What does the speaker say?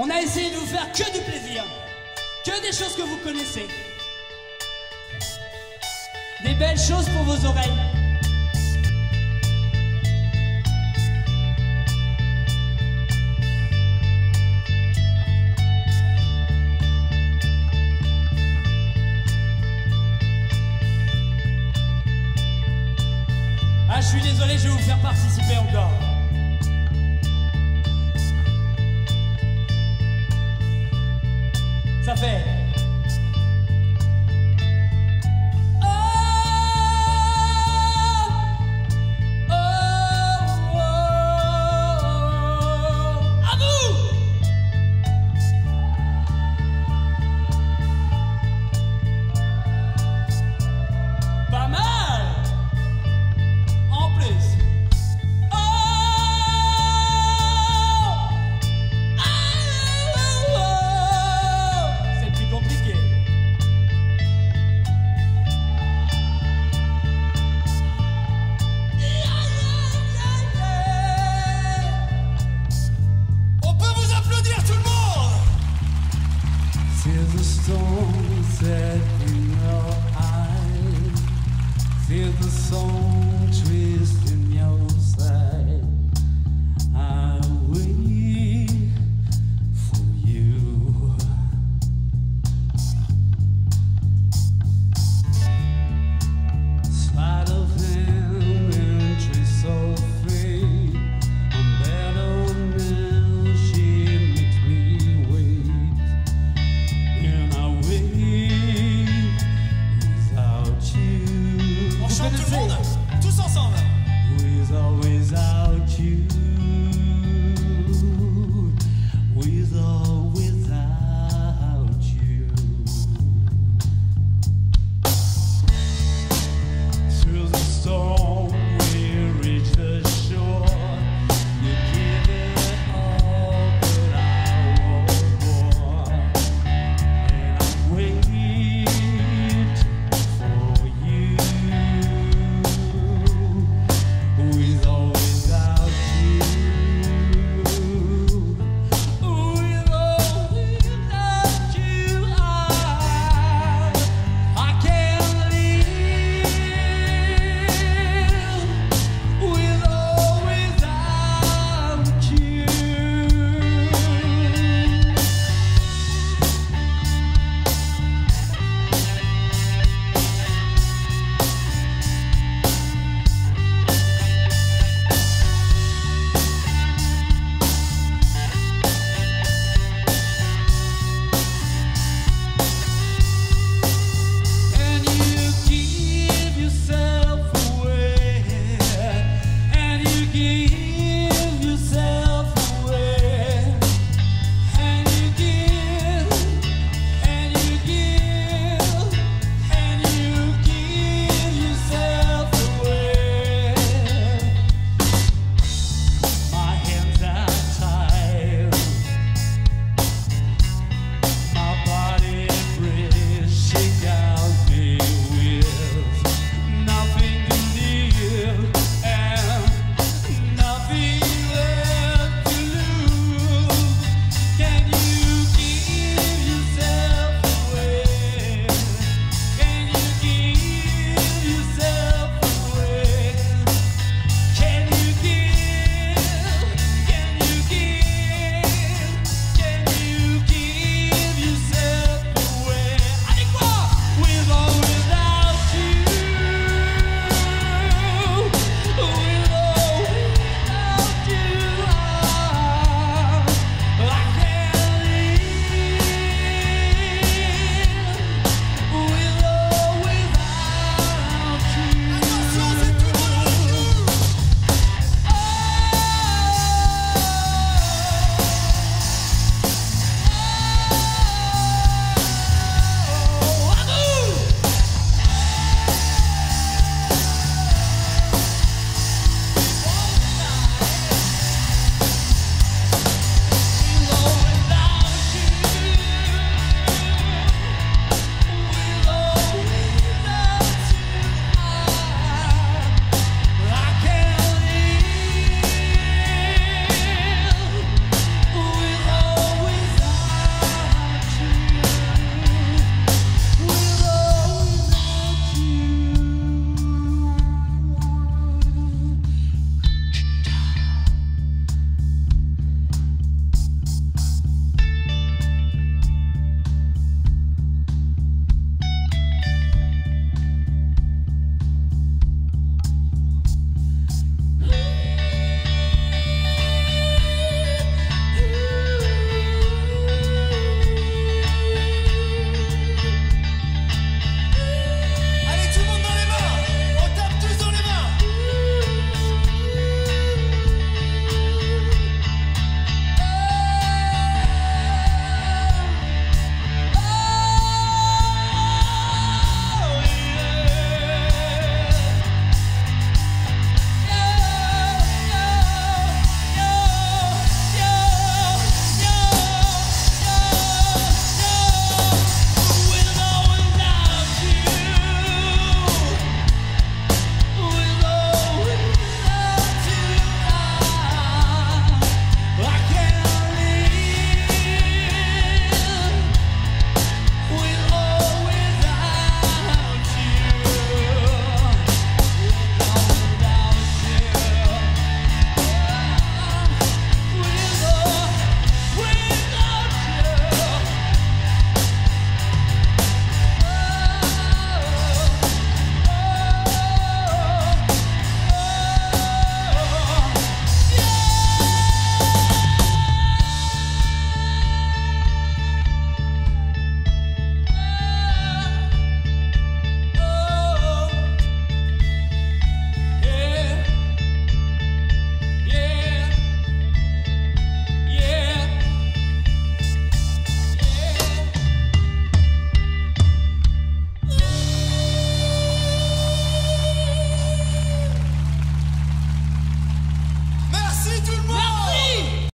On a essayé de vous faire que du plaisir, que des choses que vous connaissez. Des belles choses pour vos oreilles. Ah, je suis désolé, je vais vous faire participer encore.